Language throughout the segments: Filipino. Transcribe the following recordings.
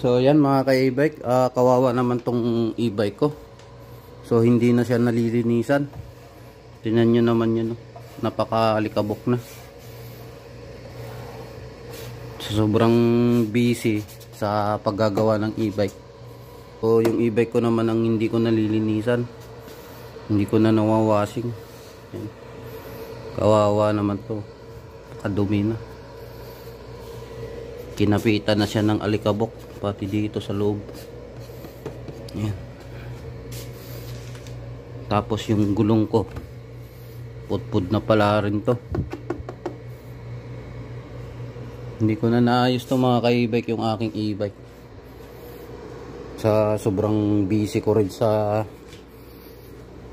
So yan mga ka-e-bike, ah, kawawa naman tong e-bike ko. So hindi na siya nalilinisan. Tingnan nyo naman yun. oh. Napaka-alikabok na. So, sobrang busy sa paggagawa ng e-bike. So yung e-bike ko naman ang hindi ko nalilinisan. Hindi ko na nawawashing. Yan. Kawawa naman to. Kadumi na. Kinapitan na siya ng alikabok. Pati dito sa loob. Yan. Tapos yung gulong ko. Putpud na pala rin to. Hindi ko na naayos to mga ka-e-bike yung aking e-bike. Sa sobrang busy ko rin sa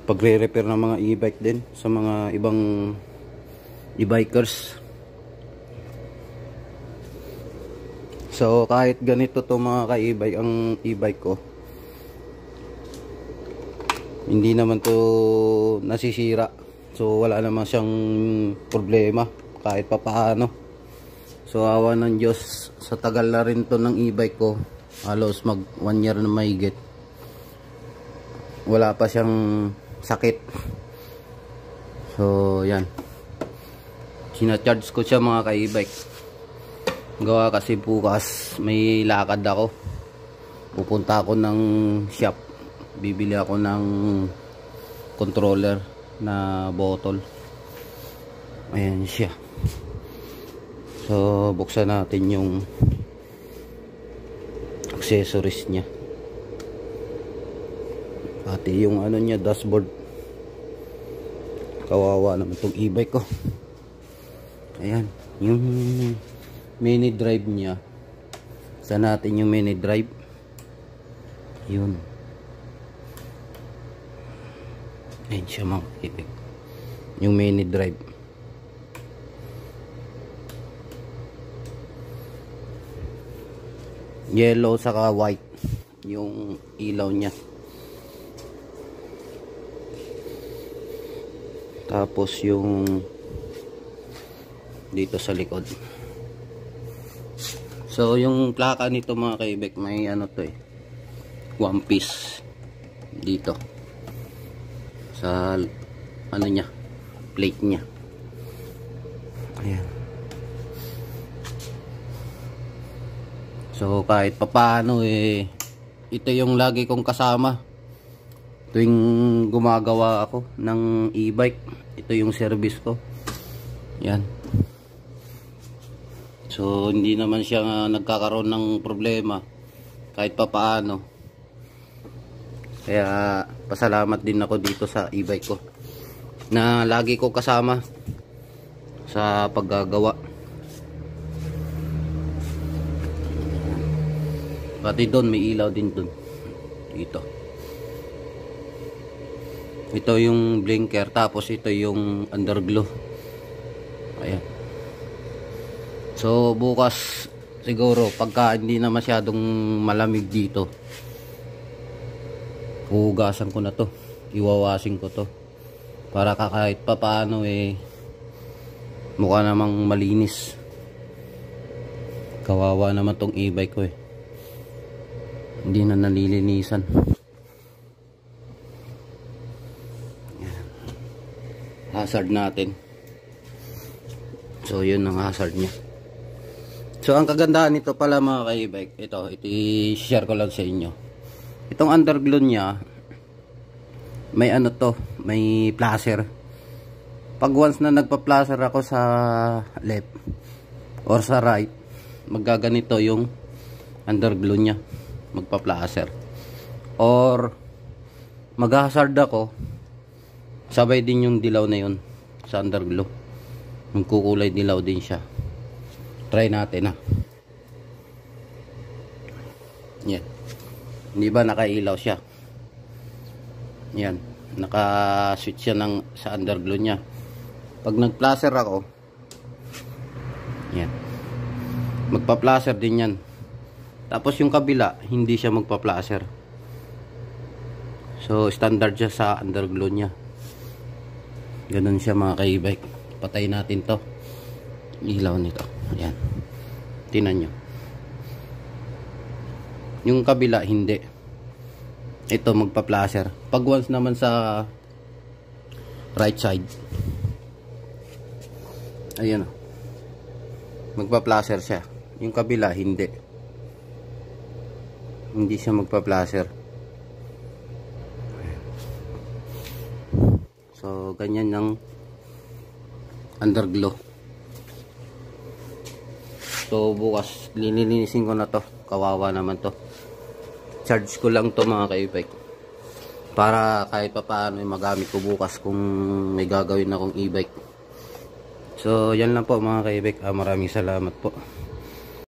pagre-repair ng mga e-bike din sa mga ibang e-bikers. So kahit ganito to mga ka-e-bike ang e-bike ko. Hindi naman to nasisira. So wala naman siyang problema kahit papaano. So awa ng Diyos sa tagal na rin to ng e-bike ko. Halos mag 1 year na mahigit. Wala pa siyang sakit. So yan. Sinacharge ko siya mga ka-e-bike. Gawa kasi bukas may lakad ako. Pupunta ako ng shop. Bibili ako ng controller na bottle. Ayan siya. So buksan natin yung accessories niya. Pati yung ano niya dashboard. Kawawa naman tong e-bike ko. Ayan, yung mini drive niya. Sa natin yung mini drive. Yun. Ayan siya mga ibig. Yung mini drive. Yellow saka white. Yung ilaw niya. Tapos yung dito sa likod. So yung plaka nito mga kaibek may ano to eh. One piece dito. Sa ano niya, plate niya. Ayan. So kahit papaano eh ito yung lagi kong kasama tuwing gumagawa ako ng e-bike. Ito yung service ko. Yan. So hindi naman siya nga nagkakaroon ng problema kahit papaano. Kaya pasalamat din ako dito sa e-bike ko na lagi ko kasama sa paggagawa. Pati doon may ilaw din doon. Dito. Ito yung blinker tapos ito yung underglow. Ayan. So bukas siguro pagka hindi na masyadong malamig dito. Hugasan ko na to. Iwawasing ko to. Para kahit pa paano eh mukha namang malinis. Kawawa naman tong e-bike ko eh hindi na nalilinisan Yan. hazard natin so yun ang hazard nya so ang kagandahan nito pala mga kaibike ito iti-share ko lang sa inyo. Itong underglow nya may ano to may placer. Pag once na nagpa-placer ako sa left or sa right magaganito yung underglow nya magpa-placer. Or mag-hazard ako sabay din yung dilaw na yun sa underglow. Magkukulay dilaw din siya try natin ha yan hindi ba nakailaw siya yan naka switch siya ng, sa underglow nya pag nag-placer ako yan magpa-placer din yan tapos yung kabila, hindi siya magpa-placer. So, standard siya sa underglow niya. Ganun siya mga ka-e-bike. Patay natin to. Ilaw nito. Ayan. Tinan nyo. Yung kabila, hindi. Ito, magpa-placer. Pag once naman sa right side. Ayan o. Magpa-placer siya. Yung kabila, hindi. Hindi siya magpa-placer. So, ganyan ng underglow. So, bukas, linilinisin ko na to. Kawawa naman to. Charge ko lang to mga ka-e-bike. Para kahit pa paano magamit ko bukas kung may gagawin akong e-bike. So, yan lang po mga ka-e-bike. Ah, maraming salamat po.